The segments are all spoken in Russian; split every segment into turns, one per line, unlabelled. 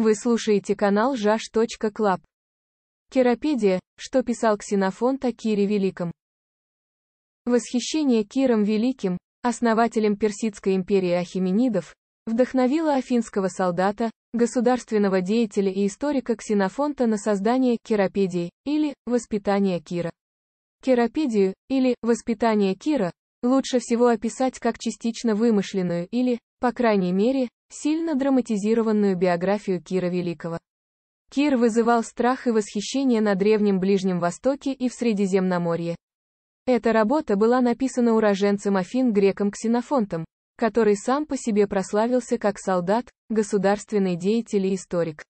Вы слушаете канал jash.club. Киропедия, что писал Ксенофонт о Кире Великом. Восхищение Киром Великим, основателем Персидской империи Ахименидов, вдохновило афинского солдата, государственного деятеля и историка Ксенофонта на создание Киропедии, или «Воспитание Кира». Киропедию, или «Воспитание Кира», лучше всего описать как частично вымышленную или, по крайней мере, сильно драматизированную биографию Кира Великого. Кир вызывал страх и восхищение на Древнем Ближнем Востоке и в Средиземноморье. Эта работа была написана уроженцем Афин греком Ксенофонтом, который сам по себе прославился как солдат, государственный деятель и историк.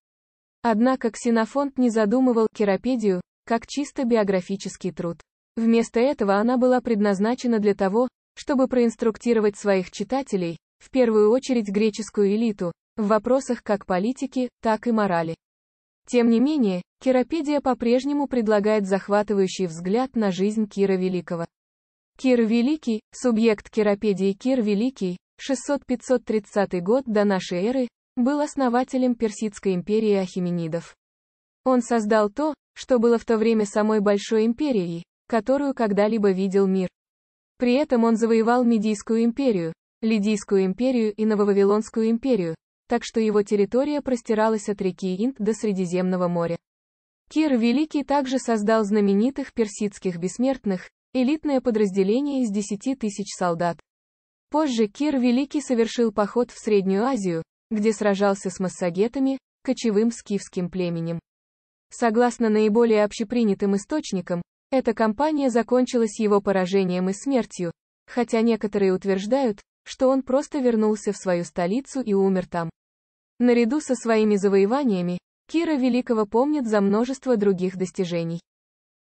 Однако Ксенофонт не задумывал Киропедию, как чисто биографический труд. Вместо этого она была предназначена для того, чтобы проинструктировать своих читателей, в первую очередь греческую элиту, в вопросах как политики, так и морали. Тем не менее, Киропедия по-прежнему предлагает захватывающий взгляд на жизнь Кира Великого. Кир Великий, субъект Киропедии Кир Великий, 600-530 год до нашей эры, был основателем Персидской империи Ахименидов. Он создал то, что было в то время самой большой империей, которую когда-либо видел мир. При этом он завоевал Медийскую империю, Лидийскую империю и Нововавилонскую империю, так что его территория простиралась от реки Инд до Средиземного моря. Кир Великий также создал знаменитых персидских бессмертных, элитное подразделение из 10 тысяч солдат. Позже Кир Великий совершил поход в Среднюю Азию, где сражался с массагетами, кочевым скифским племенем. Согласно наиболее общепринятым источникам, эта кампания закончилась его поражением и смертью, хотя некоторые утверждают, что он просто вернулся в свою столицу и умер там. Наряду со своими завоеваниями, Кира Великого помнит за множество других достижений.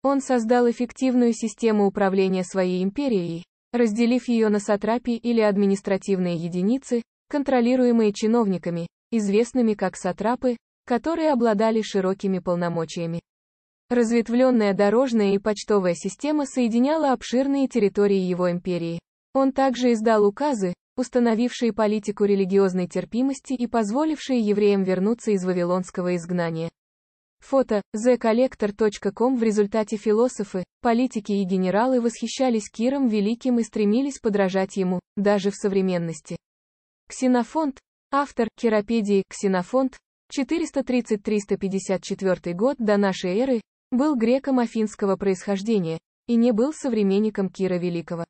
Он создал эффективную систему управления своей империей, разделив ее на сатрапии или административные единицы, контролируемые чиновниками, известными как сатрапы, которые обладали широкими полномочиями. Разветвленная дорожная и почтовая система соединяла обширные территории его империи. Он также издал указы, установившие политику религиозной терпимости и позволившие евреям вернуться из вавилонского изгнания. Фото thecollector.com В результате философы, политики и генералы восхищались Киром Великим и стремились подражать ему, даже в современности. Ксенофонт, автор Киропедии Ксенофонт, 430-354 год до нашей эры, был греком афинского происхождения и не был современником Кира Великого.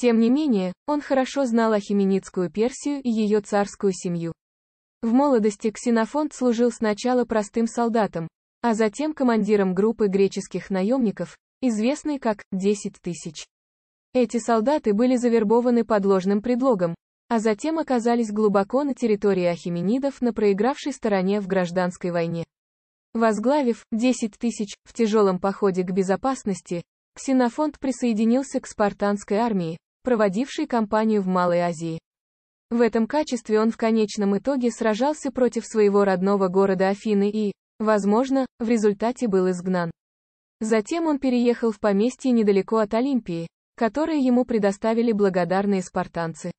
Тем не менее, он хорошо знал Ахименидскую Персию и ее царскую семью. В молодости Ксенофонт служил сначала простым солдатом, а затем командиром группы греческих наемников, известной как «10 тысяч». Эти солдаты были завербованы под ложным предлогом, а затем оказались глубоко на территории Ахименидов на проигравшей стороне в гражданской войне. Возглавив 10 тысяч в тяжелом походе к безопасности, Ксенофонт присоединился к спартанской армии, проводившей кампанию в Малой Азии. В этом качестве он в конечном итоге сражался против своего родного города Афины и, возможно, в результате был изгнан. Затем он переехал в поместье недалеко от Олимпии, которое ему предоставили благодарные спартанцы.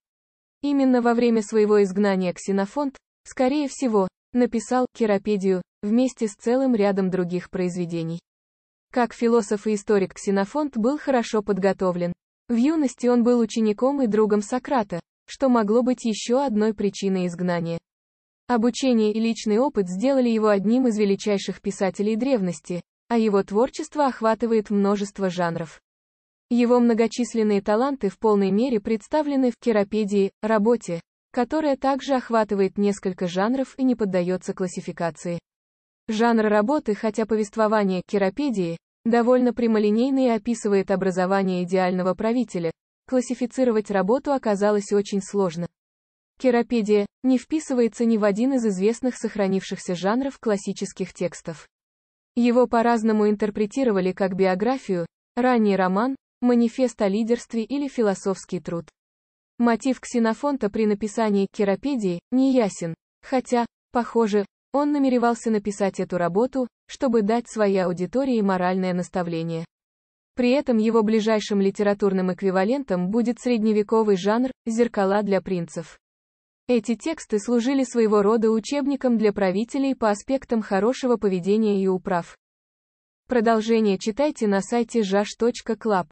Именно во время своего изгнания Ксенофонт, скорее всего, написал Киропедию вместе с целым рядом других произведений. Как философ и историк Ксенофонт был хорошо подготовлен. В юности он был учеником и другом Сократа, что могло быть еще одной причиной изгнания. Обучение и личный опыт сделали его одним из величайших писателей древности, а его творчество охватывает множество жанров. Его многочисленные таланты в полной мере представлены в Керапедии, работе, которая также охватывает несколько жанров и не поддается классификации. Жанр работы, хотя повествование Керапедии, довольно прямолинейно и описывает образование идеального правителя, классифицировать работу оказалось очень сложно. Керапедия не вписывается ни в один из известных сохранившихся жанров классических текстов. Его по-разному интерпретировали как биографию, ранний роман, манифест о лидерстве или философский труд. Мотив Ксенофонта при написании Керапедии не ясен, хотя, похоже, он намеревался написать эту работу, чтобы дать своей аудитории моральное наставление. При этом его ближайшим литературным эквивалентом будет средневековый жанр «Зеркала для принцев». Эти тексты служили своего рода учебником для правителей по аспектам хорошего поведения и управ. Продолжение читайте на сайте jash.club.